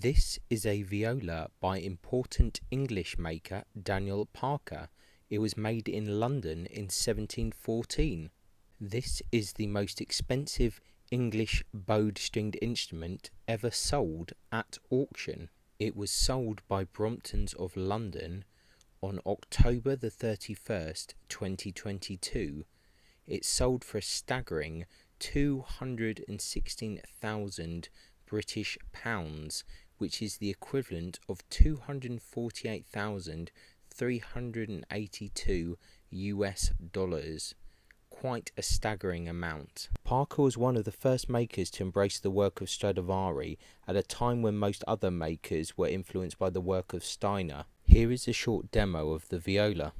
This is a viola by important English maker Daniel Parker. It was made in London in 1714. This is the most expensive English bowed stringed instrument ever sold at auction. It was sold by Brompton's of London on October the 31st, 2022. It sold for a staggering 216,000 British pounds, which is the equivalent of 248,382 US dollars. Quite a staggering amount. Parker was one of the first makers to embrace the work of Stradivari at a time when most other makers were influenced by the work of Stainer. Here is a short demo of the viola.